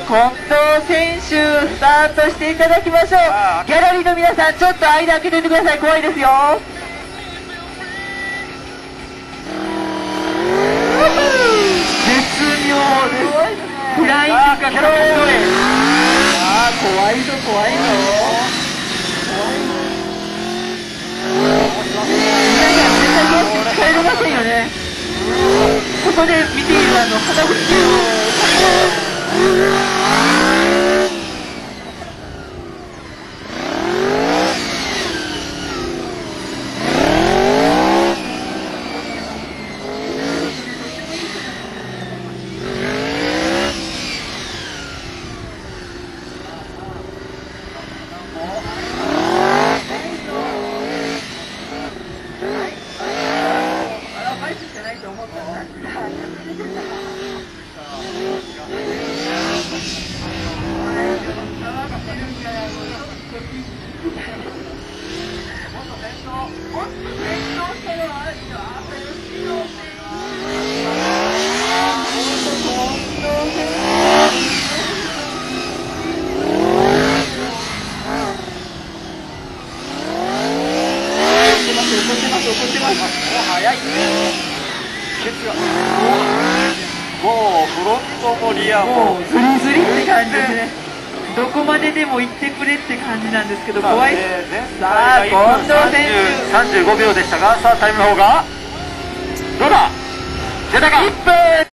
近藤選手スタートしていただきましょう。ギャラリーの皆さんちょっと間開けててください。怖いですよ。絶妙です。フライングがあー怖いぞ怖いぞ。皆さん絶対どうして帰れませんよね。ここで見ているあの花吹怒ってます怒ってます早い。もうフロントもリアももうズリズリって感じですねどこまででも行ってくれって感じなんですけど怖いさあ近藤選手1分35秒でしたがさあタイムの方がどうだ？出たか？1分